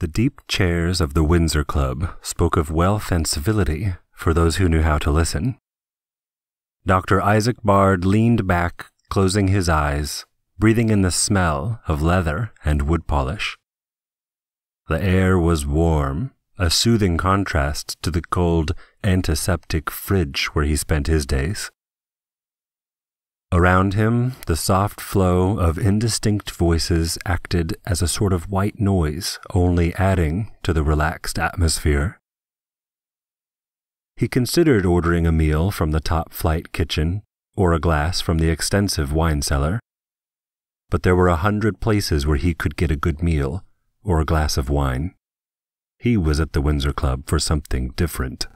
The deep chairs of the Windsor Club spoke of wealth and civility for those who knew how to listen. Dr. Isaac Bard leaned back, closing his eyes, breathing in the smell of leather and wood polish. The air was warm, a soothing contrast to the cold, antiseptic fridge where he spent his days. Around him, the soft flow of indistinct voices acted as a sort of white noise, only adding to the relaxed atmosphere. He considered ordering a meal from the top flight kitchen or a glass from the extensive wine cellar. But there were a hundred places where he could get a good meal or a glass of wine. He was at the Windsor Club for something different.